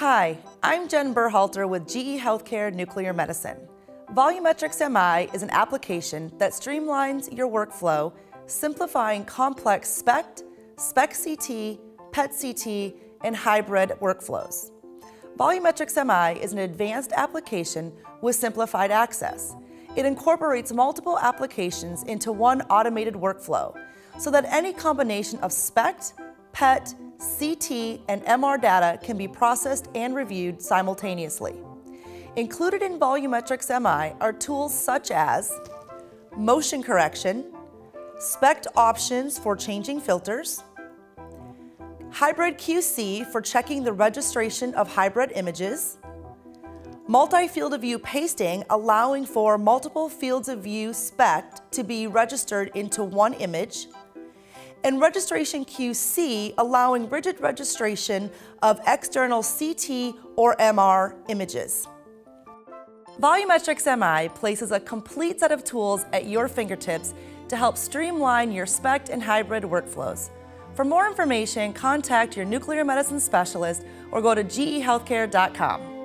Hi, I'm Jen Burhalter with GE Healthcare Nuclear Medicine. Volumetrix MI is an application that streamlines your workflow, simplifying complex SPECT, SPECT-CT, PET-CT, and hybrid workflows. Volumetrix MI is an advanced application with simplified access. It incorporates multiple applications into one automated workflow so that any combination of SPECT, PET, CT, and MR data can be processed and reviewed simultaneously. Included in Volumetrix MI are tools such as motion correction, SPECT options for changing filters, Hybrid QC for checking the registration of hybrid images, multi-field of view pasting allowing for multiple fields of view SPECT to be registered into one image, and registration QC allowing rigid registration of external CT or MR images. Volumetrix MI places a complete set of tools at your fingertips to help streamline your SPECT and hybrid workflows. For more information, contact your nuclear medicine specialist or go to gehealthcare.com.